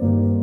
you.